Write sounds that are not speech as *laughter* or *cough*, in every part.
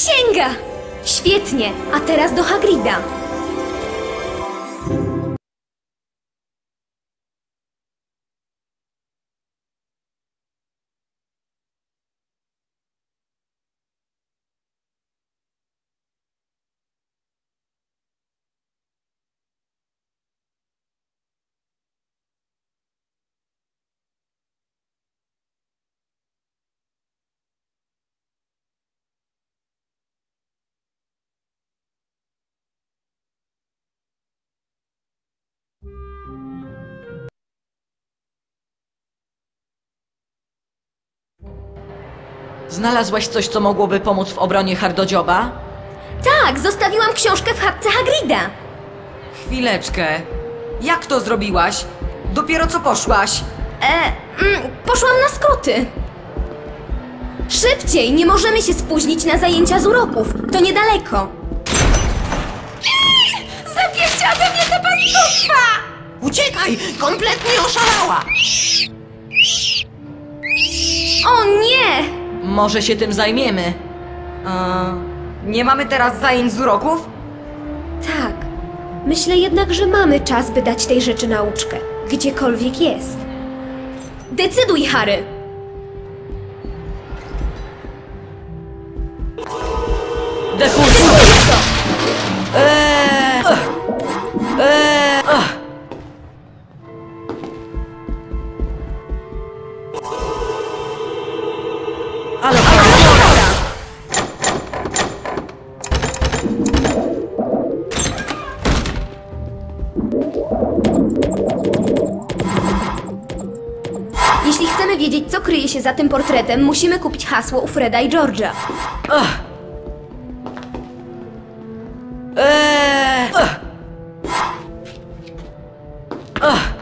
księga! Świetnie, a teraz do Hagrida. Znalazłaś coś, co mogłoby pomóc w obronie Hardodzioba? Tak, zostawiłam książkę w chatce Hagrida. Chwileczkę. Jak to zrobiłaś? Dopiero co poszłaś? E, mm, poszłam na skróty. Szybciej, nie możemy się spóźnić na zajęcia z uroków. To niedaleko. Zabierzcie ode mnie te paskudstwa! Uciekaj! Kompletnie oszalała! O nie! Może się tym zajmiemy. A, nie mamy teraz zajęć z uroków? Tak. Myślę jednak, że mamy czas, by dać tej rzeczy nauczkę. Gdziekolwiek jest. Decyduj, Harry! Ale Jeśli chcemy wiedzieć, co kryje się za tym portretem, musimy kupić hasło u Freda i George'a. Ach. Eee, ach. Ach.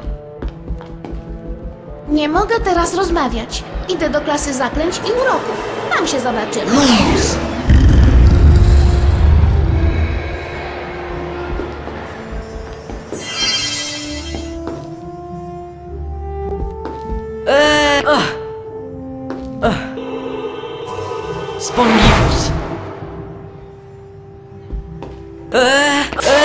Nie mogę teraz rozmawiać. Idę do klasy zaklęć i uroków. Tam się zobaczymy. Eee, ach. Ach. Spongibus. Eee, eee,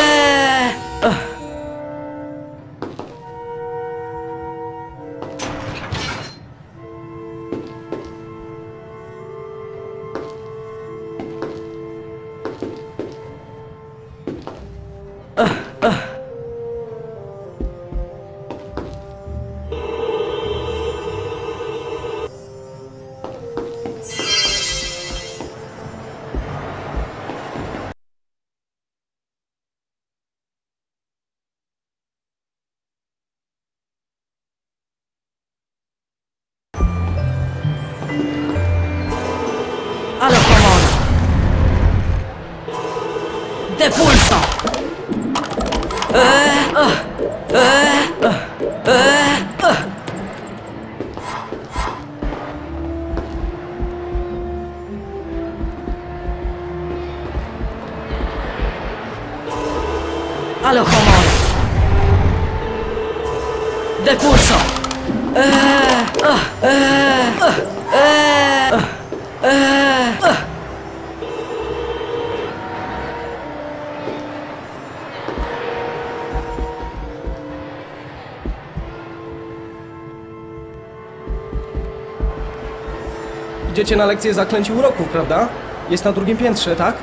Idziecie na lekcję zaklęci uroków, prawda? Jest na drugim piętrze, tak?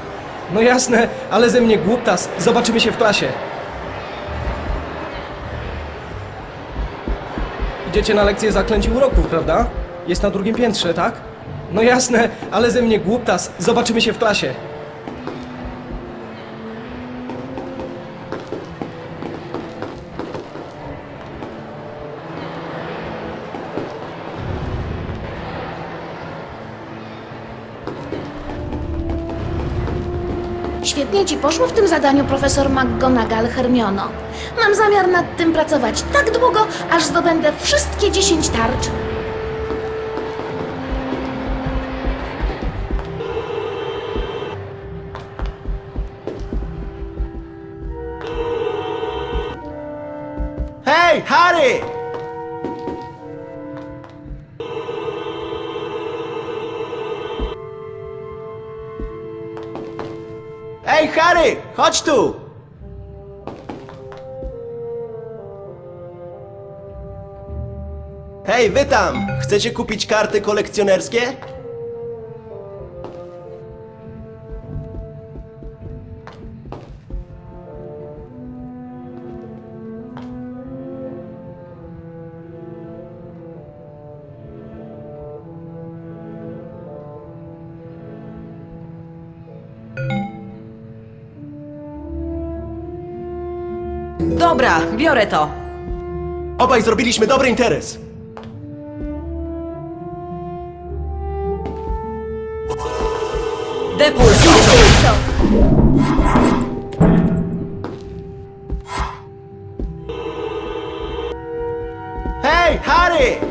No jasne, ale ze mnie głuptas. Zobaczymy się w klasie. Idziecie na lekcję zaklęci uroków, prawda? Jest na drugim piętrze, tak? No jasne, ale ze mnie głuptas. Zobaczymy się w klasie. Świetnie ci poszło w tym zadaniu, profesor McGonagall Hermiono. Mam zamiar nad tym pracować tak długo, aż zdobędę wszystkie 10 tarcz. Hej, Harry! Harry! Chodź tu! Hej, wy tam! Chcecie kupić karty kolekcjonerskie? Dobra, biorę to. Obaj zrobiliśmy dobry interes! Depulso! Hej, Harry!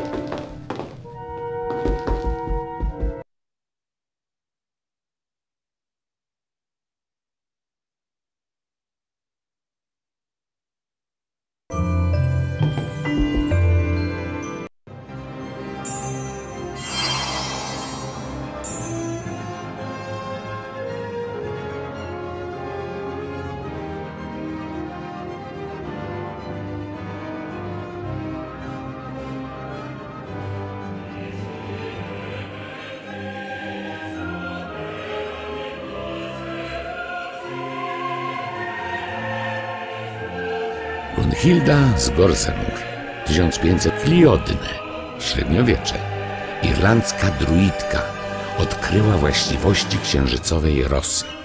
Gunhilda z Gorsenur, 1500 Kliodne, średniowiecze. Irlandzka druidka odkryła właściwości księżycowej rosy.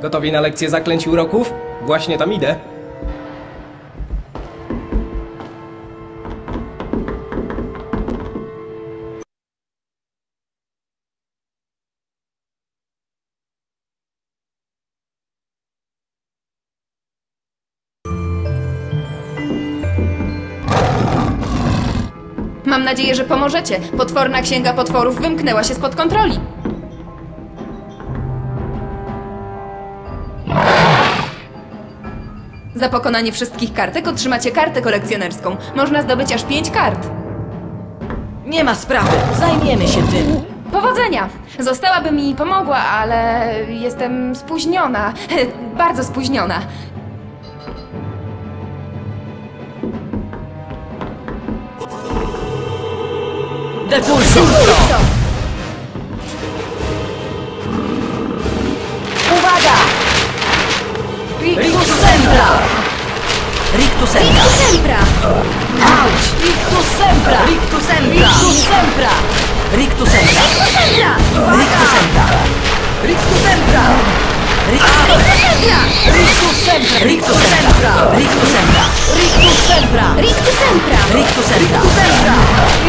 Gotowi na lekcję zaklęć uroków? Właśnie tam idę. Mam nadzieję, że pomożecie. Potworna księga potworów wymknęła się spod kontroli. Za pokonanie wszystkich kartek otrzymacie kartę kolekcjonerską. Można zdobyć aż pięć kart. Nie ma sprawy, zajmiemy się tym. Powodzenia! Zostałaby mi pomogła, ale jestem spóźniona. *laughs* Bardzo spóźniona. Depulso! Uwaga! Sempra! Rictus Sempra! Rictus Sempra! Rictus Sempra! Rictus Sempra! Rictus Sempra! Rictus Sempra! Rictus Sempra! Rictus Sempra! Rictus Sempra! Rictus Sempra! Rictus Sempra!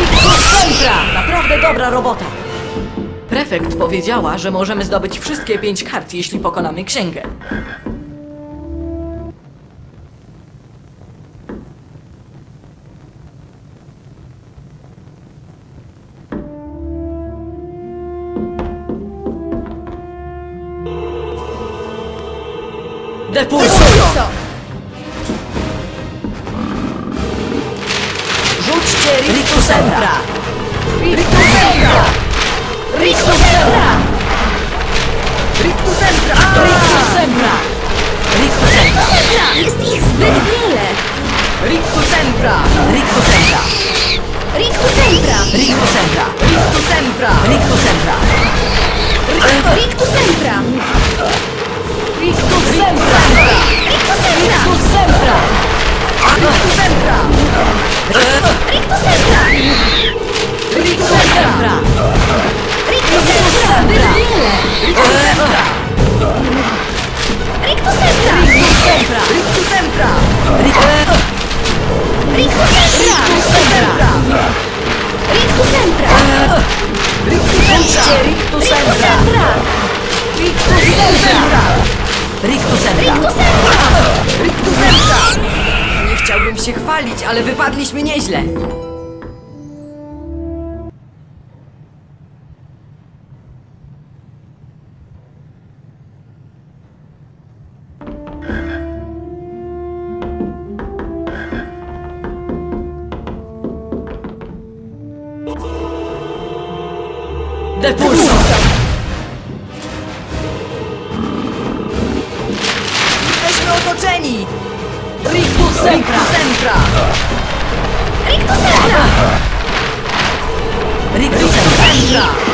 Rictus Sempra! Naprawdę dobra robota. Prefekt powiedziała, że możemy zdobyć wszystkie pięć kart, jeśli pokonamy księgę. Del pulso! pulso. Rzućcie Ritu Sentra! Ritu Sentra! Ritu Sentra! Ritu Sentra! Ritu Sentra! Ritu Sentra! Jest ich zbyt wiele! Ritu Sentra! Ritu Sentra! Ritu Sentra! Ritu Sentra! Ritu Sentra! Ritu Sentra! Ritu Sentra! Rictus Sempra! Rictus Sempra! Rictus Sempra! Rictus Sempra! Rictus Sempra! Rictus Sempra! Rictus Sempra! Zbyt wiele! Rictus Sempra! Rictus Sempra! Rictus Sempra! Rictus Sempra! Rictus Sempra! Rictus Sempra! Rictus Rictus Sempra! Rictus Sempra! Sempra! Rictus Sempra! Riktusenta! Riktusenta! Riktusenta! Nie chciałbym się chwalić, ale wypadliśmy nieźle. Depulso! Sentra! Rictus Sentra! Rictus Sentra! Rictus Sentra!